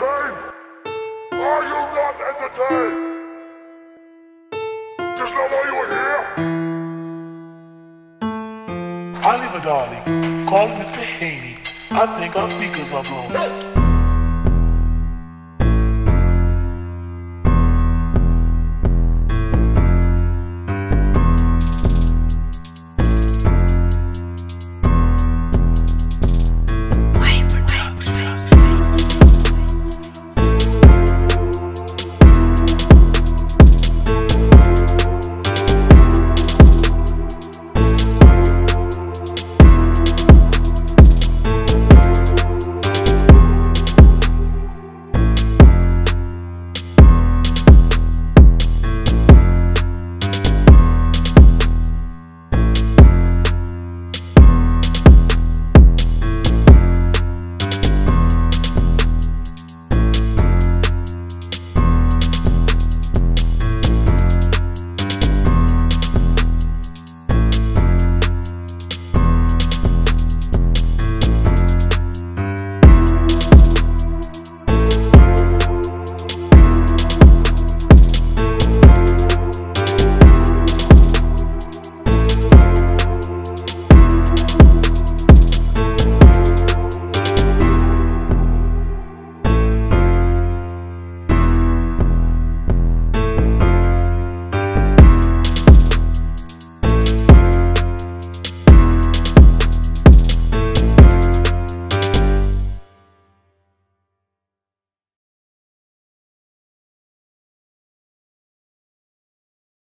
entertained? Are you not entertained? Just know why you were here? Oliver, darling, call Mr. Haney. I think our speakers are blown.